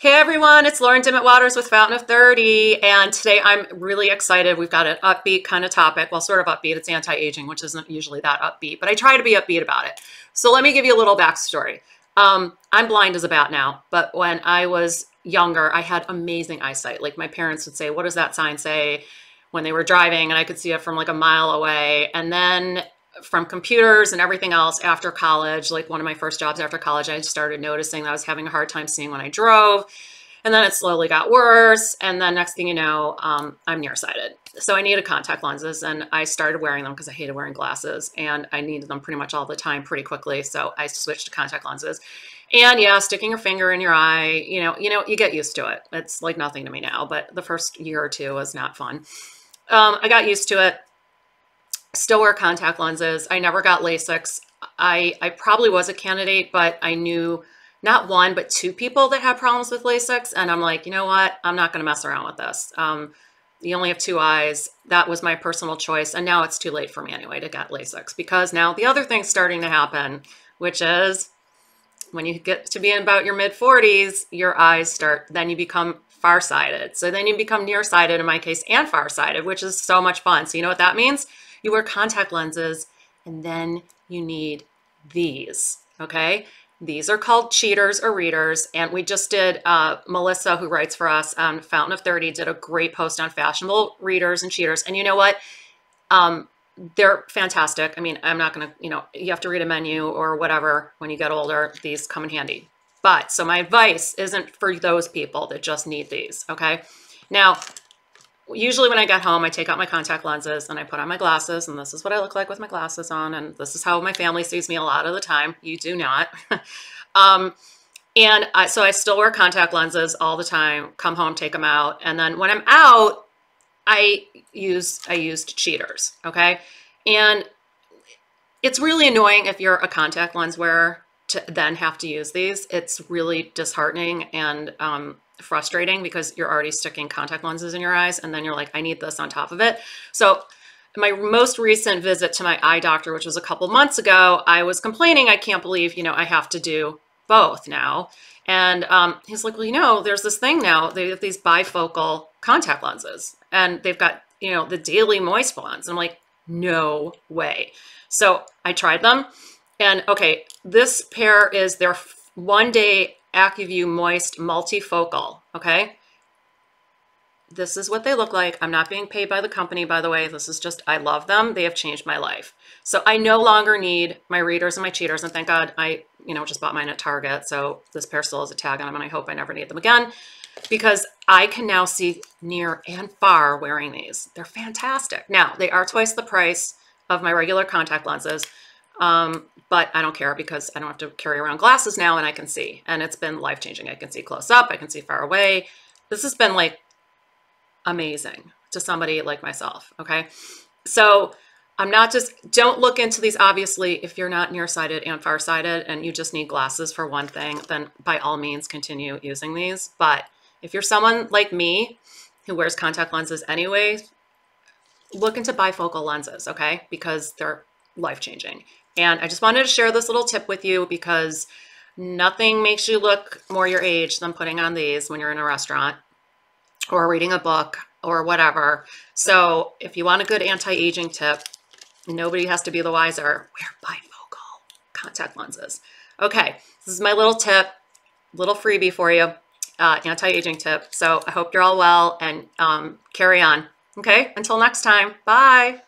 Hey everyone, it's Lauren Dimmitt Waters with Fountain of 30, and today I'm really excited. We've got an upbeat kind of topic. Well, sort of upbeat. It's anti-aging, which isn't usually that upbeat, but I try to be upbeat about it. So let me give you a little backstory. Um, I'm blind as a bat now, but when I was younger, I had amazing eyesight. Like my parents would say, what does that sign say? When they were driving and I could see it from like a mile away. And then from computers and everything else after college, like one of my first jobs after college, I started noticing that I was having a hard time seeing when I drove. And then it slowly got worse. And then next thing you know, um, I'm nearsighted. So I needed contact lenses and I started wearing them because I hated wearing glasses and I needed them pretty much all the time pretty quickly. So I switched to contact lenses. And yeah, sticking your finger in your eye, you know, you know, you get used to it. It's like nothing to me now, but the first year or two was not fun. Um, I got used to it still wear contact lenses. I never got LASIK. I, I probably was a candidate, but I knew not one, but two people that had problems with LASIK. And I'm like, you know what? I'm not going to mess around with this. Um, you only have two eyes. That was my personal choice. And now it's too late for me anyway to get LASIK because now the other thing's starting to happen, which is when you get to be in about your mid 40s, your eyes start, then you become farsighted. So then you become nearsighted in my case and farsighted, which is so much fun. So you know what that means? You wear contact lenses and then you need these, okay? These are called cheaters or readers. And we just did, uh, Melissa, who writes for us on Fountain of 30, did a great post on fashionable readers and cheaters. And you know what? Um, they're fantastic. I mean, I'm not going to, you know, you have to read a menu or whatever when you get older. These come in handy. But so my advice isn't for those people that just need these, okay? Now, usually when I get home, I take out my contact lenses and I put on my glasses, and this is what I look like with my glasses on, and this is how my family sees me a lot of the time. You do not. um, and I, so I still wear contact lenses all the time. Come home, take them out, and then when I'm out, I use I used cheaters. Okay, and it's really annoying if you're a contact lens wearer to then have to use these. It's really disheartening and um, frustrating because you're already sticking contact lenses in your eyes and then you're like, I need this on top of it. So my most recent visit to my eye doctor, which was a couple months ago, I was complaining, I can't believe, you know, I have to do both now. And um, he's like, well, you know, there's this thing now. They have these bifocal contact lenses and they've got, you know, the daily moist ones. I'm like, no way. So I tried them and okay, this pair is their one day Acuvue Moist Multifocal, okay? This is what they look like. I'm not being paid by the company, by the way. This is just, I love them. They have changed my life. So I no longer need my readers and my cheaters. And thank God I, you know, just bought mine at Target. So this pair still has a tag on them and I hope I never need them again because I can now see near and far wearing these. They're fantastic. Now, they are twice the price of my regular contact lenses, um, but I don't care because I don't have to carry around glasses now and I can see. And it's been life changing. I can see close up, I can see far away. This has been like amazing to somebody like myself. Okay. So I'm not just, don't look into these. Obviously, if you're not nearsighted and farsighted and you just need glasses for one thing, then by all means continue using these. But if you're someone like me who wears contact lenses anyway, look into bifocal lenses, okay? Because they're life changing. And I just wanted to share this little tip with you because nothing makes you look more your age than putting on these when you're in a restaurant or reading a book or whatever. So if you want a good anti-aging tip, nobody has to be the wiser. Wear bifocal contact lenses. Okay, this is my little tip, little freebie for you, uh, anti-aging tip. So I hope you're all well and um, carry on. Okay, until next time, bye.